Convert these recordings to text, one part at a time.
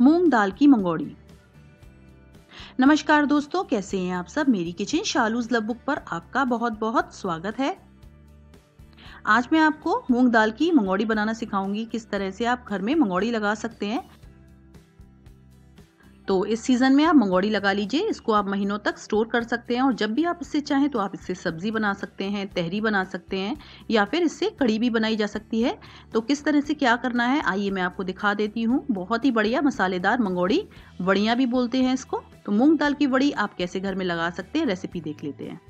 मूंग दाल की मंगोड़ी। नमस्कार दोस्तों, कैसे हैं आप सब? मेरी किचन शालूज बुक पर आपका बहुत बहुत स्वागत है। आज मैं आपको मूंग दाल की मंगोड़ी बनाना सिखाऊँगी, किस तरह से आप घर में मंगोड़ी लगा सकते हैं। तो इस सीज़न में आप मंगोड़ी लगा लीजिए, इसको आप महीनों तक स्टोर कर सकते हैं और जब भी आप इससे चाहें तो आप इससे सब्ज़ी बना सकते हैं, तहरी बना सकते हैं या फिर इससे कड़ी भी बनाई जा सकती है। तो किस तरह से क्या करना है, आइए मैं आपको दिखा देती हूँ। बहुत ही बढ़िया मसालेदार मंगोड़ी, वड़ियाँ भी बोलते हैं इसको। तो मूँग दाल की बड़ी आप कैसे घर में लगा सकते हैं, रेसिपी देख लेते हैं।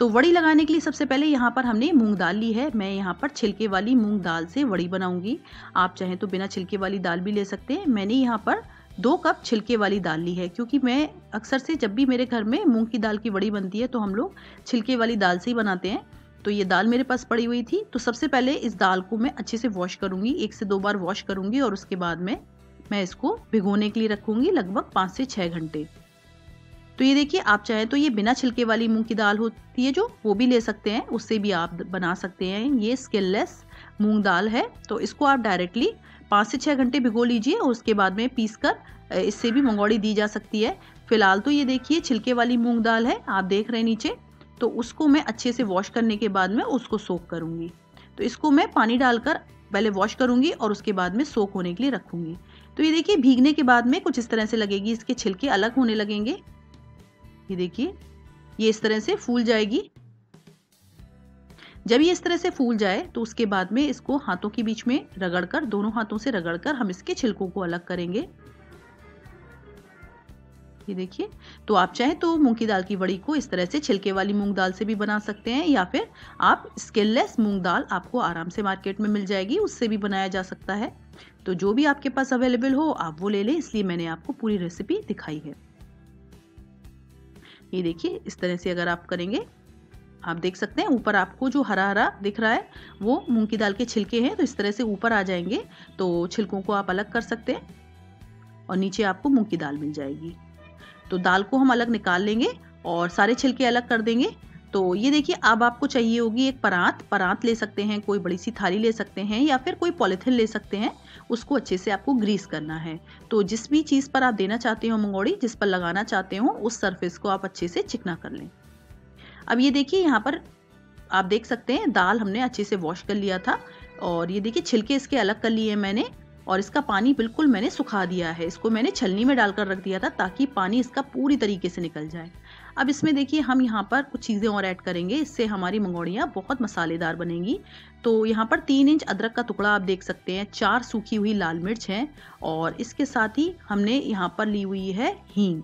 तो वड़ी लगाने के लिए सबसे पहले यहाँ पर हमने मूंग दाल ली है। मैं यहाँ पर छिलके वाली मूंग दाल से वड़ी बनाऊँगी। आप चाहें तो बिना छिलके वाली दाल भी ले सकते हैं। मैंने यहाँ पर दो कप छिलके वाली दाल ली है, क्योंकि मैं अक्सर से जब भी मेरे घर में मूंग की दाल की वड़ी बनती है तो हम लोग छिलके वाली दाल से ही बनाते हैं। तो ये दाल मेरे पास पड़ी हुई थी। तो सबसे पहले इस दाल को मैं अच्छे से वॉश करूँगी। एक से दो बार वॉश करूँगी और उसके बाद में मैं इसको भिगोने के लिए रखूँगी लगभग पाँच से छः घंटे। तो ये देखिए, आप चाहें तो ये बिना छिलके वाली मूंग की दाल होती है जो, वो भी ले सकते हैं, उससे भी आप बना सकते हैं। ये स्किनलेस मूंग दाल है तो इसको आप डायरेक्टली पाँच से छः घंटे भिगो लीजिए और उसके बाद में पीस कर इससे भी मंगौड़ी दी जा सकती है। फ़िलहाल तो ये देखिए, छिलके वाली मूंग दाल है, आप देख रहे हैं नीचे तो उसको मैं अच्छे से वॉश करने के बाद में उसको सोख करूँगी। तो इसको मैं पानी डालकर पहले वॉश करूँगी और उसके बाद में सोख होने के लिए रखूँगी। तो ये देखिए, भीगने के बाद में कुछ इस तरह से लगेगी, इसके छिलके अलग होने लगेंगे। ये देखिए, ये इस तरह से फूल जाएगी। जब ये इस तरह से फूल जाए तो उसके बाद में इसको हाथों के बीच में रगड़कर, दोनों हाथों से रगड़कर हम इसके छिलकों को अलग करेंगे। ये देखिए तो आप चाहे तो मूंग की दाल की बड़ी को इस तरह से छिलके वाली मूंग दाल से भी बना सकते हैं, या फिर आप स्किनलेस मूंग दाल आपको आराम से मार्केट में मिल जाएगी, उससे भी बनाया जा सकता है। तो जो भी आपके पास अवेलेबल हो, आप वो ले लें, इसलिए मैंने आपको पूरी रेसिपी दिखाई है। ये देखिए, इस तरह से अगर आप करेंगे, आप देख सकते हैं, ऊपर आपको जो हरा हरा दिख रहा है, वो मूंग की दाल के छिलके हैं तो इस तरह से ऊपर आ जाएँगे तो छिलकों को आप अलग कर सकते हैं और नीचे आपको मूंग की दाल मिल जाएगी। तो दाल को हम अलग निकाल लेंगे और सारे छिलके अलग कर देंगे तो ये देखिए, अब आपको चाहिए होगी एक परात। परात ले सकते हैं, कोई बड़ी सी थाली ले सकते हैं या फिर कोई पॉलिथिन ले सकते हैं, उसको अच्छे से आपको ग्रीस करना है। तो जिस भी चीज़ पर आप देना चाहते हो मंगोड़ी, जिस पर लगाना चाहते हो, उस सरफेस को आप अच्छे से चिकना कर लें। अब ये देखिए, यहाँ पर आप देख सकते हैं, दाल हमने अच्छे से वॉश कर लिया था और ये देखिए, छिलके इसके अलग कर लिए मैंने और इसका पानी बिल्कुल मैंने सुखा दिया है। इसको मैंने छलनी में डालकर रख दिया था ताकि पानी इसका पूरी तरीके से निकल जाए। अब इसमें देखिए, हम यहाँ पर कुछ चीज़ें और ऐड करेंगे। इससे हमारी मंगोड़ियाँ बहुत मसालेदार बनेंगी। तो यहाँ पर तीन इंच अदरक का टुकड़ा आप देख सकते हैं, चार सूखी हुई लाल मिर्च है और इसके साथ ही हमने यहाँ पर ली हुई है हींग।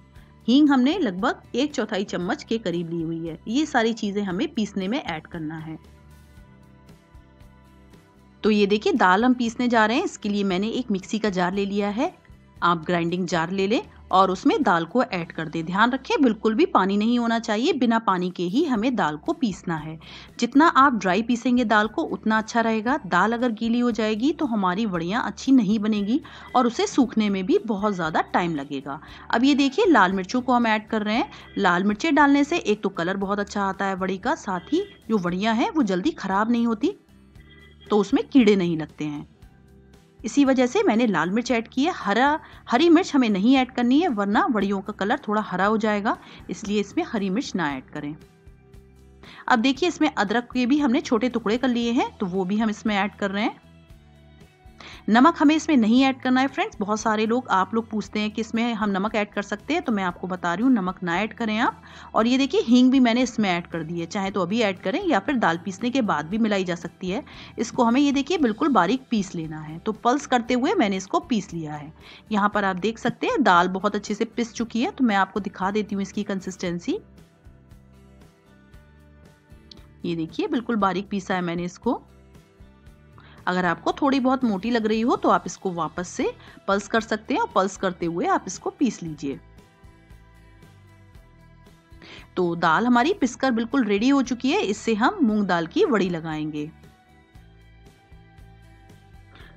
हींग हमने लगभग एक चौथाई चम्मच के करीब ली हुई है। ये सारी चीज़ें हमें पीसने में ऐड करना है। तो ये देखिए, दाल हम पीसने जा रहे हैं। इसके लिए मैंने एक मिक्सी का जार ले लिया है। आप ग्राइंडिंग जार ले लें। और उसमें दाल को ऐड कर दें। ध्यान रखें, बिल्कुल भी पानी नहीं होना चाहिए, बिना पानी के ही हमें दाल को पीसना है। जितना आप ड्राई पीसेंगे दाल को, उतना अच्छा रहेगा। दाल अगर गीली हो जाएगी तो हमारी वड़ियाँ अच्छी नहीं बनेगी और उसे सूखने में भी बहुत ज़्यादा टाइम लगेगा। अब ये देखिए, लाल मिर्चों को हम ऐड कर रहे हैं। लाल मिर्चें डालने से एक तो कलर बहुत अच्छा आता है वड़ी का, साथ ही जो वड़ियाँ हैं, वो जल्दी ख़राब नहीं होती तो उसमें कीड़े नहीं लगते हैं। इसी वजह से मैंने लाल मिर्च ऐड की है। हरा, हरी मिर्च हमें नहीं ऐड करनी है, वरना वड़ियों का कलर थोड़ा हरा हो जाएगा, इसलिए इसमें हरी मिर्च ना ऐड करें। अब देखिए इसमें अदरक के भी हमने छोटे टुकड़े कर लिए हैं तो वो भी हम इसमें ऐड कर रहे हैं। नमक हमें इसमें नहीं ऐड करना है फ्रेंड्स बहुत सारे लोग, आप लोग पूछते हैं कि इसमें हम नमक ऐड कर सकते हैं तो मैं आपको बता रही हूँ, नमक ना ऐड करें आप. और ये देखिए, हींग भी मैंने इसमें ऐड कर दी है, चाहे तो अभी ऐड करें या फिर दाल पीसने के बाद भी मिलाई जा सकती है. इसको हमें ये देखिए, बिल्कुल बारीक पीस लेना है. तो पल्स करते हुए मैंने इसको पीस लिया है. यहाँ पर आप देख सकते हैं, दाल बहुत अच्छे से पिस चुकी है तो मैं आपको दिखा देती हूँ इसकी कंसिस्टेंसी ये देखिए, बिल्कुल बारीक पीसा है मैंने इसको. अगर आपको थोड़ी बहुत मोटी लग रही हो तो आप इसको वापस से पल्स कर सकते हैं और पल्स करते हुए आप इसको पीस लीजिए। तो दाल हमारी पिसकर बिल्कुल रेडी हो चुकी है। इससे हम मूंग दाल की वड़ी लगाएँगे।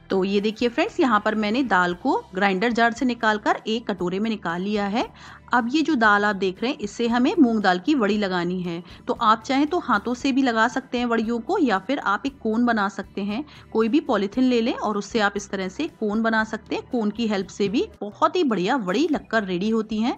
तो ये देखिए फ्रेंड्स, यहाँ पर मैंने दाल को ग्राइंडर जार से निकालकर एक कटोरे में निकाल लिया है। अब ये जो दाल आप देख रहे हैं, इससे हमें मूंग दाल की वड़ी लगानी है। तो आप चाहें तो हाथों से भी लगा सकते हैं वड़ियों को, या फिर आप एक कोन बना सकते हैं। कोई भी पॉलीथिन ले लें और उससे आप इस तरह से कोन बना सकते हैं। कोन की हेल्प से भी बहुत ही बढ़िया वड़ी लगकर रेडी होती हैं।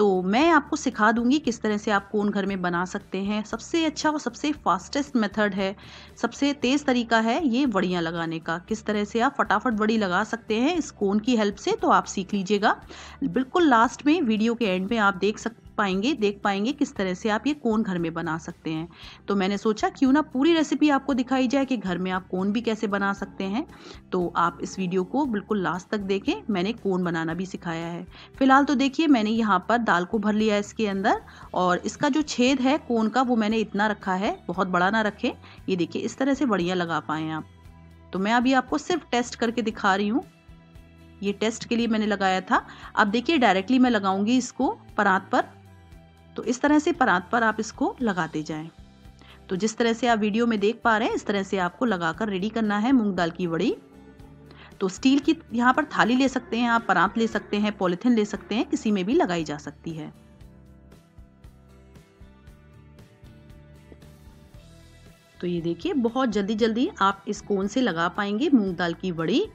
तो मैं आपको सिखा दूँगी किस तरह से आप कोन घर में बना सकते हैं। सबसे अच्छा और सबसे फास्टेस्ट मेथड है, सबसे तेज़ तरीका है ये वड़ियाँ लगाने का। किस तरह से आप फटाफट वड़ी लगा सकते हैं, इस कोन की हेल्प से तो आप सीख लीजिएगा। बिल्कुल लास्ट में वीडियो के एंड में आप देख सकते पाएँगे, देख पाएँगे किस तरह से आप ये कोन घर में बना सकते हैं। तो मैंने सोचा क्यों ना पूरी रेसिपी आपको दिखाई जाए कि घर में आप कोन भी कैसे बना सकते हैं। तो आप इस वीडियो को बिल्कुल लास्ट तक देखें, मैंने कोन बनाना भी सिखाया है। फ़िलहाल तो देखिए, मैंने यहाँ पर दाल को भर लिया है इसके अंदर और इसका जो छेद है कोन का, वो मैंने इतना रखा है, बहुत बड़ा ना रखें। ये देखिए, इस तरह से बढ़िया लगा पाए आप। तो मैं अभी आपको सिर्फ़ टेस्ट करके दिखा रही हूँ। ये टेस्ट के लिए मैंने लगाया था। अब देखिए डायरेक्टली मैं लगाऊँगी इसको परात पर। तो इस तरह से परात पर आप इसको लगाते जाएँ। तो जिस तरह से आप वीडियो में देख पा रहे हैं, इस तरह से आपको लगाकर रेडी करना है मूंग दाल की वड़ी। तो स्टील की यहाँ पर थाली ले सकते हैं आप, परात ले सकते हैं, पॉलिथिन ले सकते हैं, किसी में भी लगाई जा सकती है। तो ये देखिए, बहुत जल्दी जल्दी आप इस कोन से लगा पाएँगे मूंग दाल की वड़ी।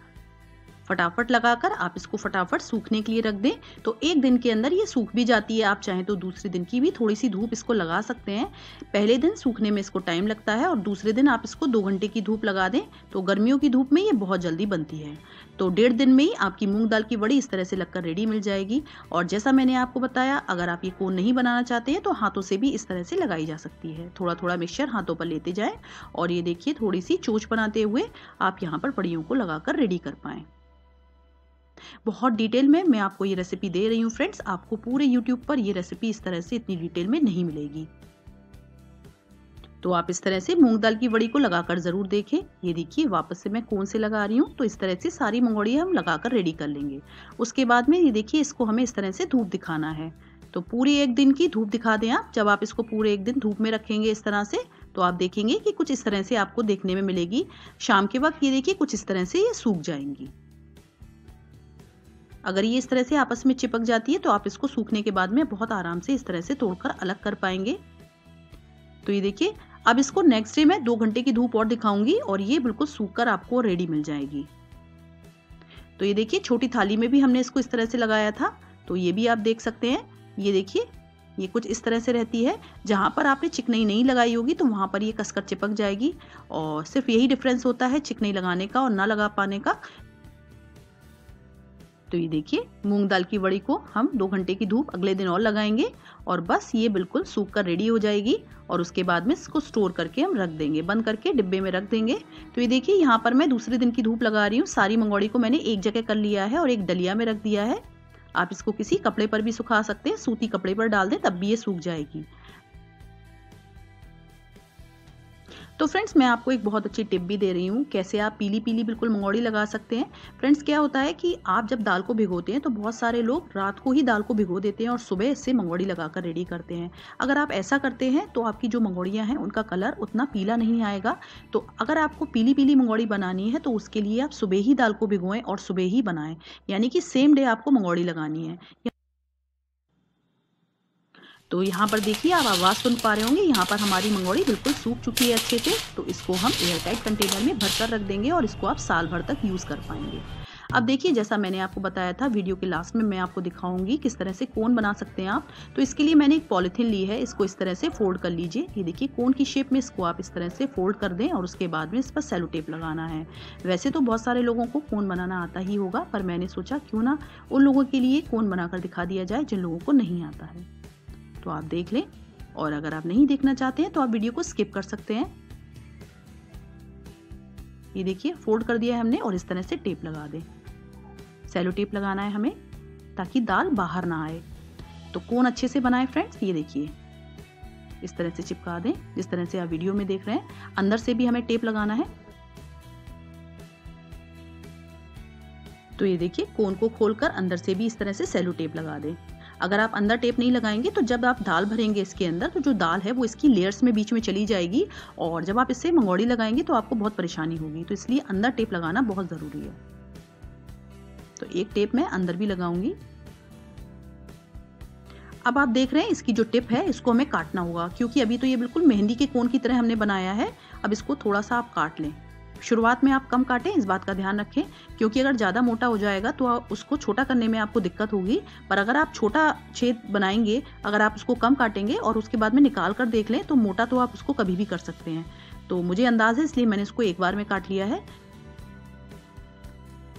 फटाफट लगाकर आप इसको फटाफट सूखने के लिए रख दें। तो एक दिन के अंदर ये सूख भी जाती है। आप चाहें तो दूसरे दिन की भी थोड़ी सी धूप इसको लगा सकते हैं। पहले दिन सूखने में इसको टाइम लगता है और दूसरे दिन आप इसको दो घंटे की धूप लगा दें। तो गर्मियों की धूप में ये बहुत जल्दी बनती है। तो डेढ़ दिन में ही आपकी मूंग दाल की बड़ी इस तरह से लगकर रेडी मिल जाएगी। और जैसा मैंने आपको बताया, अगर आप ये कोन नहीं बनाना चाहते हैं तो हाथों से भी इस तरह से लगाई जा सकती है। थोड़ा थोड़ा मिक्सचर हाथों पर लेते जाएँ। और ये देखिए थोड़ी सी चोच बनाते हुए आप यहाँ पर पड़ियों को लगाकर रेडी कर पाएँ। बहुत डिटेल में मैं आपको ये रेसिपी दे रही हूँ फ्रेंड्स आपको पूरे यूट्यूब पर ये रेसिपी इस तरह से इतनी डिटेल में नहीं मिलेगी। तो आप इस तरह से मूंग दाल की वड़ी को लगाकर ज़रूर देखें। ये देखिए, वापस से मैं कौन से लगा रही हूँ? तो इस तरह से सारी मंगोड़ी हम लगाकर रेडी कर लेंगे। उसके बाद में ये देखिए, इसको हमें इस तरह से धूप दिखाना है। तो पूरी एक दिन की धूप दिखा दें आप। जब आप इसको पूरे एक दिन धूप में रखेंगे इस तरह से तो आप देखेंगे कि कुछ इस तरह से आपको देखने में मिलेगी। शाम के वक्त ये देखिए, कुछ इस तरह से ये सूख जाएँगी। अगर ये इस तरह से आपस में चिपक जाती है तो आप इसको सूखने के बाद में बहुत आराम से इस तरह से तोड़कर अलग कर पाएँगे। तो ये देखिए, अब इसको नेक्स्ट डे मैं दो घंटे की धूप और दिखाऊँगी और ये बिल्कुल सूख कर आपको रेडी मिल जाएगी। तो ये देखिए, छोटी थाली में भी हमने इसको इस तरह से लगाया था। तो ये भी आप देख सकते हैं। ये देखिए, ये कुछ इस तरह से रहती है। जहाँ पर आपने चिकनई नहीं लगाई होगी तो वहाँ पर ये कसकर चिपक जाएगी। और सिर्फ़ यही डिफरेंस होता है चिकनई लगाने का और ना लगा पाने का। तो ये देखिए, मूंग दाल की वड़ी को हम दो घंटे की धूप अगले दिन और लगाएँगे और बस ये बिल्कुल सूख कर रेडी हो जाएगी और उसके बाद में इसको स्टोर करके हम रख देंगे, बंद करके डिब्बे में रख देंगे। तो ये देखिए, यहाँ पर मैं दूसरे दिन की धूप लगा रही हूँ। सारी मंगोड़ी को मैंने एक जगह कर लिया है और एक डलिया में रख दिया है। आप इसको किसी कपड़े पर भी सुखा सकते हैं, सूती कपड़े पर डाल दें, तब भी ये सूख जाएगी। तो फ्रेंड्स, मैं आपको एक बहुत अच्छी टिप भी दे रही हूँ, कैसे आप पीली पीली बिल्कुल मंगोड़ी लगा सकते हैं। फ्रेंड्स, क्या होता है कि आप जब दाल को भिगोते हैं तो बहुत सारे लोग रात को ही दाल को भिगो देते हैं और सुबह इससे मंगोड़ी लगाकर रेडी करते हैं। अगर आप ऐसा करते हैं तो आपकी जो मंगोड़ियाँ हैं, उनका कलर उतना पीला नहीं आएगा। तो अगर आपको पीली पीली मंगोड़ी बनानी है तो उसके लिए आप सुबह ही दाल को भिगोएँ और सुबह ही बनाएँ। यानी कि सेम डे आपको मंगोड़ी लगानी है। तो यहाँ पर देखिए, आप आवाज़ सुन पा रहे होंगे। यहाँ पर हमारी मंगोड़ी बिल्कुल सूख चुकी है अच्छे से। तो इसको हम एयर टाइट कंटेनर में भर कर रख देंगे और इसको आप साल भर तक यूज़ कर पाएँगे। अब देखिए, जैसा मैंने आपको बताया था, वीडियो के लास्ट में मैं आपको दिखाऊँगी किस तरह से कोन बना सकते हैं आप। तो इसके लिए मैंने एक पॉलिथीन ली है, इसको इस तरह से फोल्ड कर लीजिए। ये देखिए, कोन की शेप में इसको आप इस तरह से फोल्ड कर दें और उसके बाद में इस पर सेलो टेप लगाना है। वैसे तो बहुत सारे लोगों को कोन बनाना आता ही होगा, पर मैंने सोचा क्यों ना उन लोगों के लिए कोन बनाकर दिखा दिया जाए जिन लोगों को नहीं आता है। तो आप देख लें। और अगर आप नहीं देखना चाहते हैं तो आप वीडियो को स्किप कर सकते हैं। ये देखिए, फोल्ड कर दिया है हमने और इस तरह से टेप लगा दें। सेलो टेप लगाना है हमें, ताकि दाल बाहर ना आए। तो कौन अच्छे से बनाए फ्रेंड्स ये देखिए। इस तरह से चिपका दें, जिस तरह से आप वीडियो में देख रहे हैं। अंदर से भी हमें टेप लगाना है। तो ये देखिए, कोन को खोलकर अंदर से भी इस तरह से सेलो टेप लगा दें। अगर आप अंदर टेप नहीं लगाएँगे तो जब आप दाल भरेंगे इसके अंदर तो जो दाल है वो इसकी लेयर्स में बीच में चली जाएगी और जब आप इससे मंगोड़ी लगाएँगे तो आपको बहुत परेशानी होगी। तो इसलिए अंदर टेप लगाना बहुत ज़रूरी है। तो एक टेप मैं अंदर भी लगाऊँगी। अब आप देख रहे हैं इसकी जो टिप है, इसको हमें काटना होगा, क्योंकि अभी तो ये बिल्कुल मेहंदी के कोन की तरह हमने बनाया है। अब इसको थोड़ा सा आप काट लें। शुरुआत में आप कम काटें, इस बात का ध्यान रखें, क्योंकि अगर ज़्यादा मोटा हो जाएगा तो उसको छोटा करने में आपको दिक्कत होगी, पर अगर आप छोटा छेद बनाएँगे, अगर आप उसको कम काटेंगे और उसके बाद में निकाल कर देख लें तो मोटा तो आप उसको कभी भी कर सकते हैं। तो मुझे अंदाज़ है, इसलिए मैंने इसको एक बार में काट लिया है।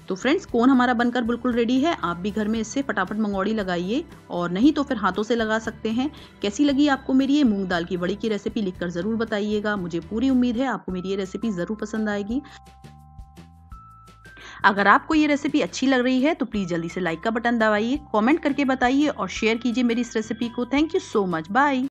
तो फ्रेंड्स कोन हमारा बनकर बिल्कुल रेडी है? आप भी घर में इससे फटाफट मंगौड़ी लगाइए और नहीं तो फिर हाथों से लगा सकते हैं। कैसी लगी आपको मेरी ये मूंग दाल की बड़ी की रेसिपी लिखकर ज़रूर बताइएगा। मुझे पूरी उम्मीद है आपको मेरी ये रेसिपी ज़रूर पसंद आएगी। अगर आपको ये रेसिपी अच्छी लग रही है तो प्लीज़ जल्दी से लाइक का बटन दबाइए कमेंट करके बताइए और शेयर कीजिए मेरी इस रेसिपी को। Thank you so much bye